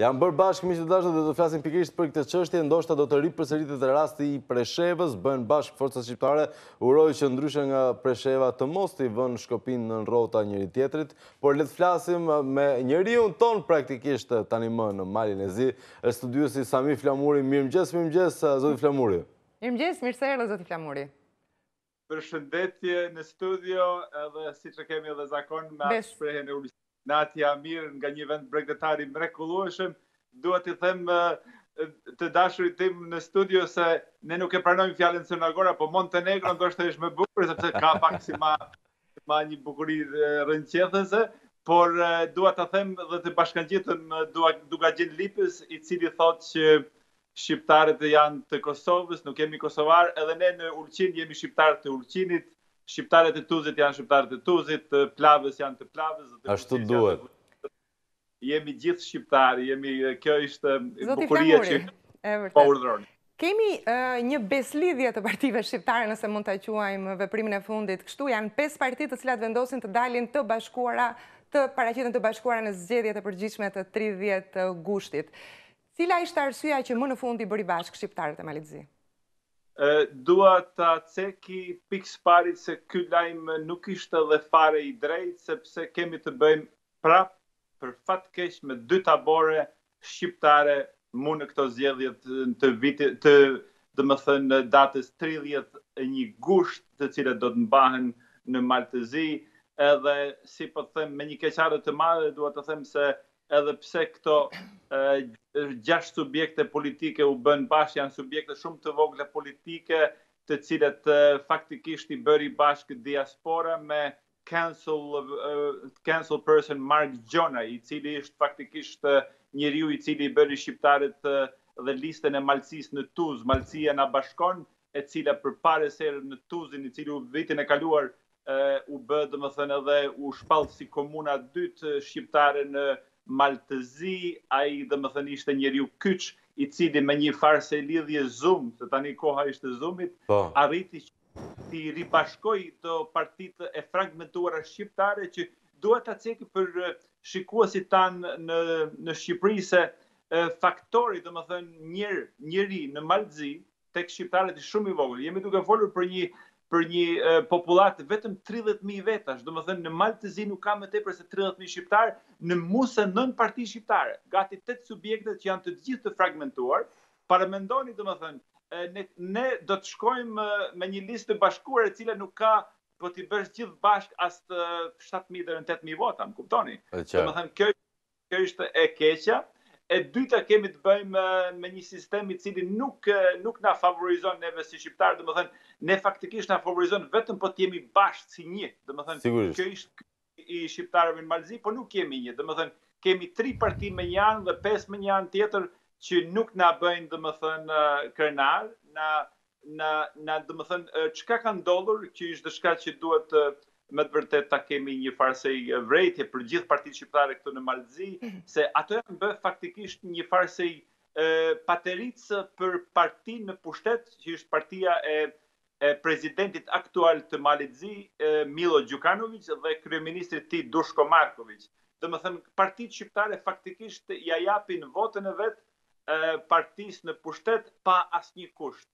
Janë bërë bashkë miq të dashtë dhe do të flasim pikërisht për këtë çështje, ndoshta do të ripërsëritet edhe rasti i Preshevës, bëhen bashkë forcat shqiptare, uroj që ndryshe nga Presheva të mos t'i vënë shkopinj nën rrota njëri-tjetrit, por le të flasim me njeriun tonë praktikisht tani më në Malin e Zi, e studiuesi Sami Flamuri, mirëmëngjes, mirëmëngjes, zoti Flamuri. Mirëmëngjes, mirë se erdhe zoti Flamuri. Përshëndetje në studio, edhe siç e kemi edhe zakon me atë shprehjen e Ulqinit. Nadja e mirë nga një vend bregdetar i mrekullueshëm, dua t'i them të dashurit tim në studio se ne nuk e pranojmë fjalën Crna Gora, po Montenegro ndoshta është më bukur sepse ka pak si ma ma një bukuri rrëqethëse, por dua ta them dhe të bashkëngjitem Dua, Dukagjin Lipës i cili thotë që Shqiptarët janë të Kosovës, nuk jemi kosovarë, edhe ne në Ulqin jemi shqiptarë të Ulqinit, shqiptarët e Tuzit janë shqiptarë të Tuzit, të Plavës janë të Plavës dhe të Gucisë janë të Gucisë. Jemi gjithë shqiptarë, jemi, kjo ishte bukuria që po urdhëroni. Kemi një besëlidhje të partive shqiptare nëse mund ta quajmë veprimin e fundit kështu, janë pesë parti të cilat vendosin të dalin të bashkuara, të paraqiten të bashkuara në zgjedhjet e përgjithshme të tridhjetë gushtit. Cila ishte arsyeja që më në fund i bëri bashkë shqiptarët e Malit të Zi? Dua ta ceki pikë së pari se ky lajm nuk ishte dhe fare i drejtë sepse kemi të bëjmë prapë për fat keq me dy tabore shqiptare mu në këto zgjedhje të vitit të domethënë datës tridhjetë e një gusht të cilat do të mbahen në Mal të Zi edhe si po them me një keqardhje të madhe dua të them se edhe pse këto gjashtë subjekte politike u bënë bashkë, janë subjekte shumë të vogla politike, të cilat faktikisht i bëri bashkë diaspora me council, council person Mark Gjonaj, i cili është faktikisht njeriu i cili i bëri shqiptarët dhe listën e Malësisë në Tuz, Malësia na bashkon, e cila për parë sherë në Tuzin, i cili u vitin e kaluar u bë domethënë edhe u shpall si komuna e dytë shqiptare në Mal të Zi, ai domethënë ishte njeriu kyç, i cili me njëfarë lidhje Zoom, se tani koha ishte e Zoomit, arriti që t'i ribashkojë këto parti të fragmentuara shqiptare që dua ta cek për shikuesit tanë në në Shqipëri se faktori domethënë njeri në Mal të Zi, tek shqiptarët është shumë i vogël. Jemi duke folur për një për një popullat vetëm 30.000 vetash, domethënë në Mal të Zi nuk ka më tepër se 30.000 shqiptarë, në mu, se nëntë parti shqiptare, gati 8 subjekte që janë të gjithë të fragmentuar, paramendoni domethënë, ne, ne do të shkojmë me një listë të bashkuar e cila nuk ka po t'i bësh gjithë bashkë as 7.000 deri në 8.000 vota, më kuptoni? Domethënë, kjo Kjo ishte e keqja. E dyta kemi të bëjmë me një sistem i cili nuk nuk na favorizon neve si shqiptarë, domethënë ne faktikisht na favorizon vetëm po të jemi bashkë si një, domethënë kjo është e shqiptarëve në Mal të Zi, po nuk jemi një, domethënë kemi tri parti me një anë dhe pesë me një anë tjetër që nuk na bëjnë domethënë krenarë, na Na na domethënë çka ka ndodhur që është diçka që duhet me të vërtetë ta kemi një farë soj vërejtje për gjithë partitë shqiptare këtu në Mal të Zi, mhm, se ato janë bërë faktikisht një farë soj patericë për partinë në pushtet, që është partia e presidentit aktual të Malit të Zi, Milo Gjukanoviq dhe kryeministrit të tij Dushko Markoviq. Domethënë, partitë shqiptare faktikisht ia japin votën e vet partisë në pushtet pa asnjë kusht.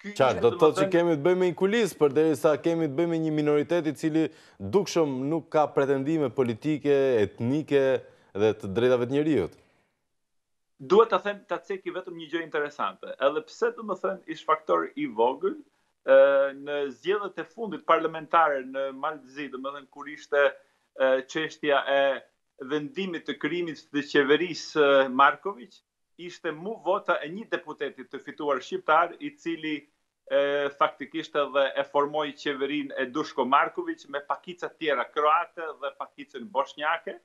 Qartë, do të thotë që kemi të bëjmë me një kulisë, përderisa kemi të bëjmë me një minoritet i cili dukshëm nuk ka pretendime politike, etnike dhe të drejtave të njeriut. Dua të them, ta ceki vetëm një gjë interesante. Edhe pse domethënë është faktor i vogël, në zgjedhjet e fundit parlamentare në Mal të Zi, domethënë kur ishte çështja e vendimit të krijimit të qeverisë Markoviq ishte mu vota e një deputeti të fituar shqiptar i cili faktikisht edhe e formoi qeverinë e Dushko Markoviq me pakicat tjera kroate dhe pakicën boshnjake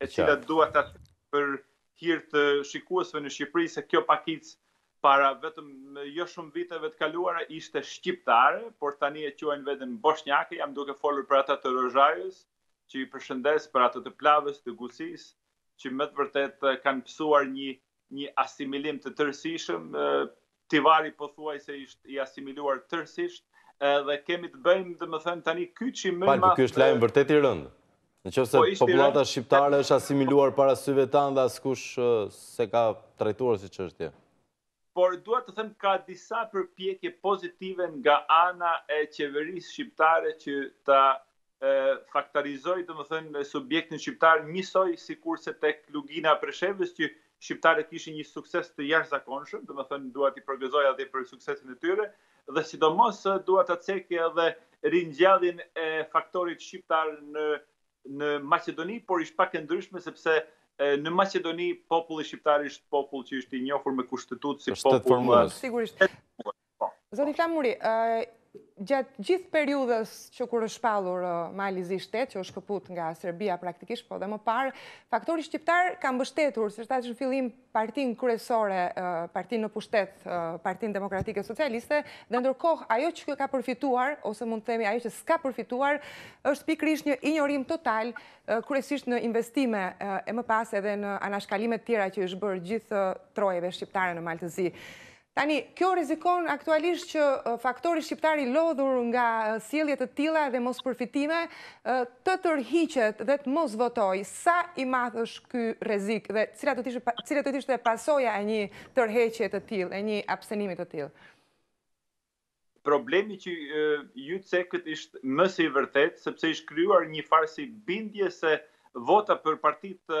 e cila dua ta, për hir të shikuesve në Shqipëri se kjo pakicë para vetëm jo shumë viteve të kaluara ishte shqiptare, por tani e quajnë veten boshnjake, jam duke folur për ata të Rozhajës, që i përshëndes për ata të Plavës, të Gusisë, që me të vërtetë kanë pësuar një një asimilim të tërësishëm, Tivari pothuajse është i asimiluar tërësisht, dhe kemi të bëjmë, domethënë, tani kyçi më... fal, por ky është lajm vërtet i rëndë. Në qoftë se popullata shqiptare është asimiluar para syve tanë, dhe askush s'e ka trajtuar si çështje. por dua të them ka disa përpjekje pozitive nga ana e qeverisë shqiptare që ta faktorizojë domethënë subjektin shqiptar njësoj sikurse tek Lugina e Preshevës që shqiptarët kishin një sukses të jashtëzakonshëm, domethënë dua t'i përgëzoj atje për suksesin e tyre dhe sidomos dua ta cek edhe ringjalljen e faktorit shqiptar në në Maqedoni, por është pak e ndryshme sepse në Maqedoni populli shqiptar është popull që është i njohur me kushtetutë si popull më... Sigurisht. Po. Zoti Flamuri, gjatë gjithë periudhës që kur është shpallur Mali i Zi shtet, që është shkëputur nga Serbia praktikisht, po dhe më parë, faktori shqiptar ka mbështetur, siç thatë që në fillim, partinë kryesore, partinë në pushtet, partinë demokratike socialiste, dhe ndërkohë ajo që ka përfituar, ose mund të themi ajo që s'ka përfituar, është pikërisht një injorim total, kryesisht në investime e më pas edhe në anashkalime të tjera që është bërë gjithë trojeve shqiptare në Mal të Zi. Tani, kjo rrezikon aktualisht që faktori shqiptar i lodhur nga sjellje të tilla dhe mospërfitime të tërhiqet dhe të mos votojë. Sa i madh është ky rrezik dhe cila do të ishte cila do të ishte pasoja e një tërheqjeje të tillë, e një abstenimi të tillë? problemi që ju cekët isht më se i vërtetë, sepse isht krijuar një farë si bindje se vota për partitë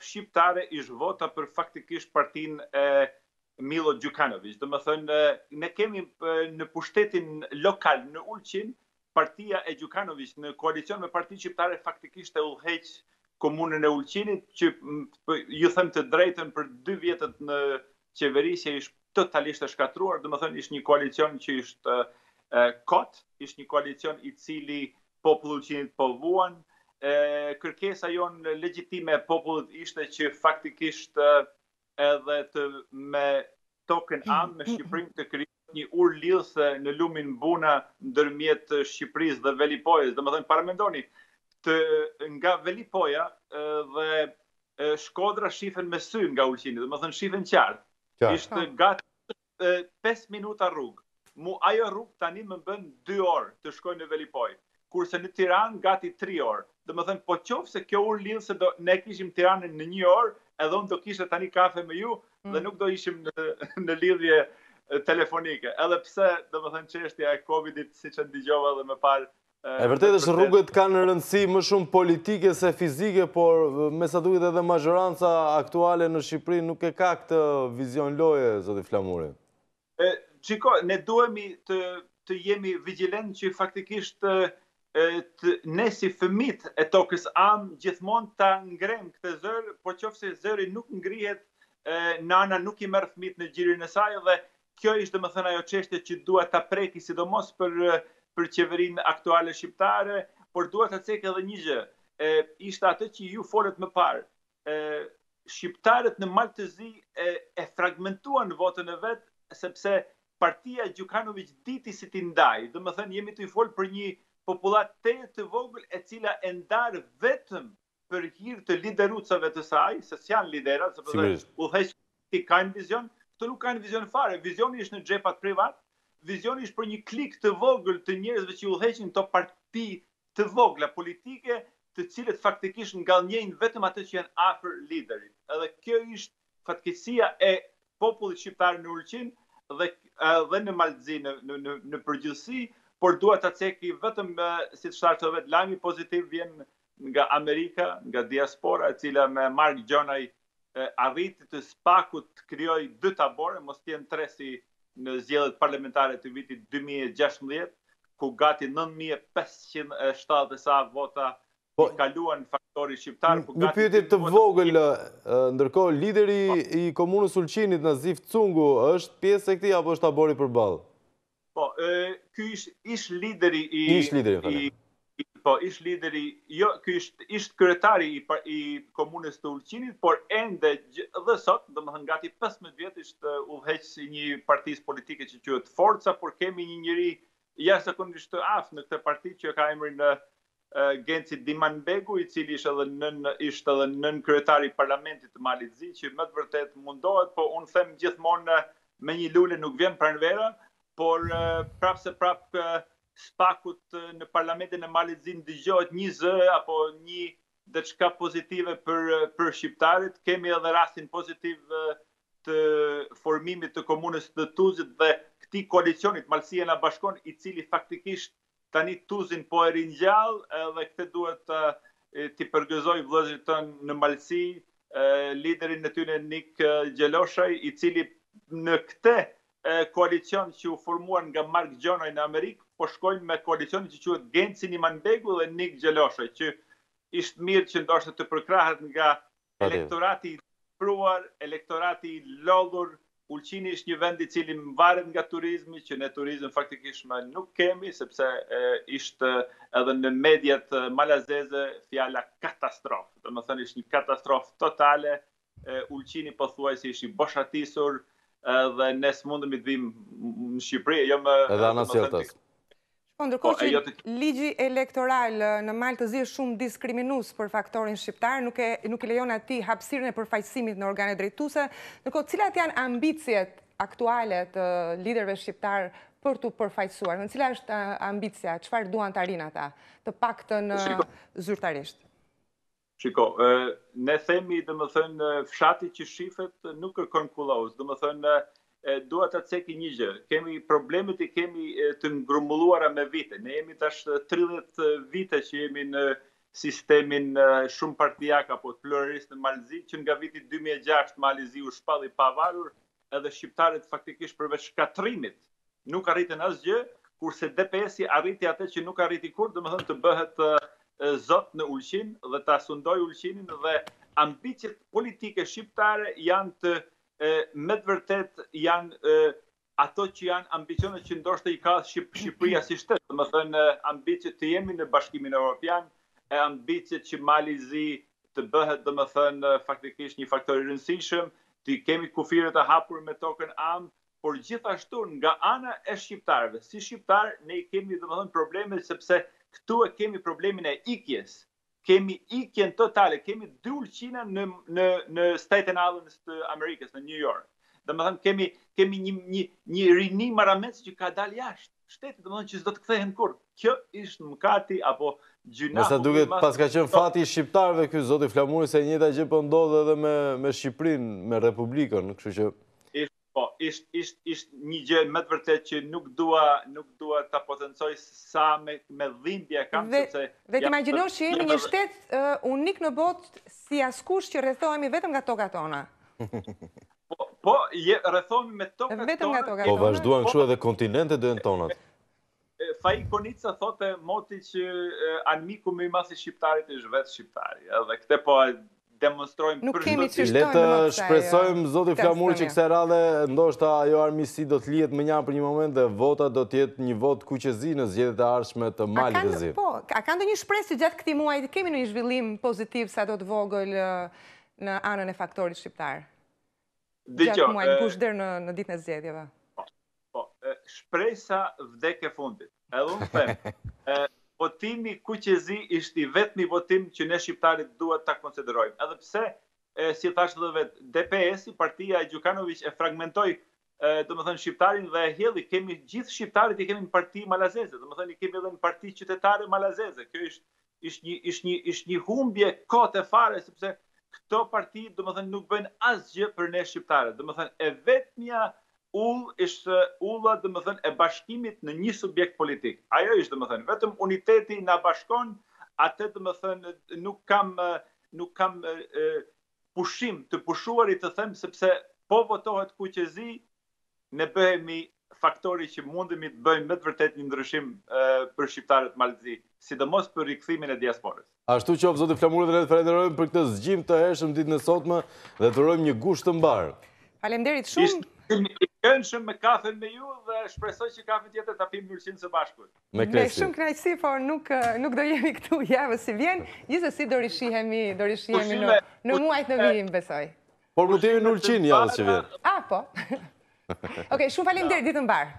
shqiptare isht vota për faktikisht partinë e Milo Gjukanoviq. Domethënë, ne kemi në pushtetin lokal në Ulqin, Partia e Gjukanoviq në koalicion me partitë shqiptare faktikisht e udhëheq komunën e Ulqinit që ju them të drejtën për dy vjetët në qeveri që isht totalisht e shkatërruar, domethënë isht një koalicion që isht kot, isht një koalicion i cili populli i Ulqinit po vuan, kërkesa jonë legjitime e popullit ishte që faktikisht edhe të me tokën amë me Shqipërinë të krijë një urë lidhëse në lumin Buna ndërmjet Shqipërisë dhe Velipojës, domethënë paramendoni, të nga Velipoja dhe Shkodra shifen me sy nga Ulqini, domethënë shifen qartë. Isht gati 5 minuta rrugë. Mu ajo rrugë tani më bën 2 orë të shkoj në Velipojë. kurse në Tiranë gati tri orë. Domethënë, po qoftë se kjo urë lidhëse do ne kishim Tiranën në një orë, edhe unë do pisha tani kafe me ju dhe mm. nuk do ishim në në lidhje telefonike. Edhe pse, domethënë, çështja e Covidit, siç e dëgjova edhe më parë, E vërtetë është rrugët kanë rëndësi më shumë politike se fizike, por me sa duket edhe mazhoranca aktuale në Shqipëri nuk e ka këtë vizion loje, zoti Flamuri. Shiko, ne duhemi të, të jemi vigilentë që faktikisht të, ne si fëmijët e tokës amë gjithmonë ta ngremë këtë zër, po qoftë se zëri nuk ngrihet, nana nuk i merr fëmijët në gjirin e saj dhe kjo isht domethënë ajo çështje që dua ta preki sidomos për për qeverinë aktuale shqiptare, por dua ta cek edhe një gjë, isht atë që ju folët më parë, shqiptarët në Mal të Zi e, e fragmentuan votën e vet sepse partia e Gjukanoviq diti si t'i ndajë. Domethënë, jemi tuj fol për një popullatë të vogël e cila e ndarë vetëm për hir të liderucave të saj, se s'janë lidera, sepse udhëheqësit kanë vizion, këto nuk kanë vizion fare, vizioni është në xhepat privatë, vizioni është për një klik të vogël të njerëzve që udhëheqin këto parti të vogla politike të cilat faktikisht ngallnjejnë vetëm atë që janë afër liderit edhe kjo ishtë fatkeqësia e popullit shqiptar në Ulqin dhe dhe në Mal Zi në në në përgjithësi por dua ta ceki vetëm si të shtart vetë lajmi pozitiv vjen nga Amerika, nga diaspora e cila me Mark Gjonaj arriti të s'pakut të krijojë dy tabore, mos të jenë tre si në zgjedhjet parlamentare të vitit dy mijë e gjashtëmbëdhjetë, ku gati nëntë mijë e pesëqind e shtatëdhjetë e sa vota i kaluan faktorit shqiptar, ku gati... Një pyetje të vogël, ndërkohë lideri i komunës së Ulqinit, Nazif Cungu, është pjesë e këtij apo është tabori përballë? Po, ky ish ish lideri i ish lideri po, i po ish lideri, jo ky ish ish kryetari i i komunës të Ulqinit, por ende dhe sot, domethënë gati 15 vjet është udhëheqës i një partie politike që quhet Forca, por kemi një njeri jashtëzakonisht të aftë në këtë parti që ka emrin në Genci Nimanbegu, i cili ishte edhe nën ishte edhe nënkryetar i parlamentit të Malit të Zi, që me të vërtetë mundohet, po unë them gjithmonë me një lule nuk vjen pranvera, por prapë se prapë s'pakut në parlamentin e Malit të Zi ndëgjohet një zë apo një diçka pozitive për për shqiptarët. Kemi edhe rastin pozitiv të formimit të komunës të Tuzit dhe këtij koalicionit Malësia na bashkon, i cili faktikisht tani Tuzin po e ringjall dhe këtë duhet t'i përgëzoj vëllezërit tonë në Malësi, liderin e tyne Nik Gjeloshaj, i cili në këtë koalicion që u formua nga Mark Gjonaj në Amerikë, po shkojnë me koalicionin që quhet Genci Nimanbegu dhe Nik Gjeloshaj, që ishtë mirë që ndoshta të përkrahet nga Elektorati i përuar, elektorati i lodhur, Ulqini është një vend i cili mvaret nga turizmi, që ne turizëm faktikisht më nuk kemi, sepse ishtë edhe në mediat malazeze fjala katastrofë, domethënë ishtë një katastrofë totale, Ulqini pothuajse ishtë i boshatisur, edhe ne s'mundemi të vim në Shqipëri, e jo më... Edhe anasjeltas. Po, ndërkohë po, që ligji elektoral në Mal të Zi është shumë diskriminues për faktorin shqiptar, nuk e nuk e lejon atij hapësirën e përfaqësimit në organet drejtuese. Ndërkohë, cilat janë ambiciet aktuale të liderëve shqiptar për t'u përfaqësuar? E cila është ambicia? Çfarë duan të arrijnë ata? Të paktën zyrtarisht. Shiko, ne themi, domethënë, fshati që shifet nuk kërkon kallauz, domethënë, dua ta ceki një gjë. Kemi problemet i kemi të ngrumulluara me vite. Ne jemi tash 30 vite që jemi në sistemin shumëpartiak apo pluralist në Mal Zi, që nga viti 2006 Mali Zi u shpall i pavarur, edhe shqiptarët faktikisht përveç shkatërrimit nuk arritën asgjë, kurse DPS-i arriti atë që nuk arriti kurrë, domethënë të bëhet zot në Ulqin dhe ta sundojë Ulqinin dhe ambiciet politike shqiptare janë të me të vërtetë janë ato që janë ambicionet që ndoshta i ka Shqipëria si shtet, domethënë ambiciet të jemi në Bashkimin Europian, e ambiciet që Mali Zi të bëhet domethënë faktikisht një faktor i rëndësishëm, t'i kemi kufiret e hapur me tokën amë, por gjithashtu nga ana e shqiptarëve, si shqiptarë ne i kemi domethënë probleme sepse këtu e kemi problemin e ikjes, kemi ikjen totale, kemi dy Ulqina në në në Staten Island të Amerikës, në New York. Domethënë kemi kemi një një një rini marramendës që ka dalë jashtë. shtetit domethënë që s'do të kthehen kurrë. Kjo ishtë mëkati apo gjynah. Siç duket paska qenë fati i shqiptarëve ky zoti Flamur se e njëjta gjë po ndodh edhe me me Shqipërinë, me Republikën, kështu që Po, ishtë isht, isht një gjë me të vërtetë që nuk dua, nuk dua ta potencoj sa me, me dhimbje kam, dhe, sepse... Dhe të imagjinosh që jemi një shtet uh, unik në botë si askush që rrethohemi vetëm nga toka tona. Po, po, ne rrethohemi me tokat tona. Vetëm nga tokat tona. Po vazhduan kështu po. edhe kontinentet do jenë tonat. Faik Konica thoshte moti që armiku më i madh i shqiptarit është vetë shqiptari. Edhe këtë po e demonstrojmë Nuk kemi të Le të shpresojmë jo, zoti Flamur që kësaj radhe ndoshta ajo armiqësi do të lihet mënjanë për një moment dhe vota do të jetë një votë kuqezi në zgjedhjet e ardhshme të Malit të Zi. Po, a ka ndonjë shpresë gjatë këtij muaji të kemi ndonjë zhvillim pozitiv sa do të vogël në anën e faktorit shqiptar. Gjatë muajit gusht deri në në ditën e zgjedhjeve. Po. po shpresa vdes e fundit. Edhe unë them. Votimi kuqezi ishte i vetmi votim që ne shqiptarit duhet ta konsiderojmë. Edhe pse e, si thashë edhe vet, DPS-i, partia e Gjukanoviqit e fragmentoi domethënë shqiptarin dhe e heli, kemi gjithë shqiptarit i kemi në parti malazeze, domethënë i kemi edhe në parti qytetare malazeze, kjo ishtë Ishtë një ishtë një ishtë një humbje kot fare sepse këto parti domethënë nuk bëjnë asgjë për ne shqiptarët. Domethënë e vetmja udhë ishtë udha domethënë e bashkimit në një subjekt politik. Ajo ishtë domethënë vetëm uniteti na bashkon atë domethënë nuk kam nuk kam pushim të pushuarit të them sepse po u votohet kuq e zi ne bëhemi faktori që mundemi të bëjmë me të vërtetë një ndryshim për shqiptarët në Mal të Zi, sidomos për rikthimin e diasporës. Ashtu qoftë zoti Flamur dhe ne të falenderojmë për këtë zgjim të hershëm ditën e sotme dhe të urojmë një gusht të mbarë. Faleminderit shumë. Ishte zgjim i këndshëm me kafen me ju dhe shpresoj që kafen tjetër ta pimë n'Ulqin së bashku. Me kresi. Me shumë kënaqësi, por nuk nuk do jemi këtu javës që vjen. Gjithsesi do rishihemi, do rishihemi në në muajt në vijim besoj. Por mund t'jemi në Ulqin, javën që vjen. A, po. Oke, shumë faleminderit, ditën e mbarë.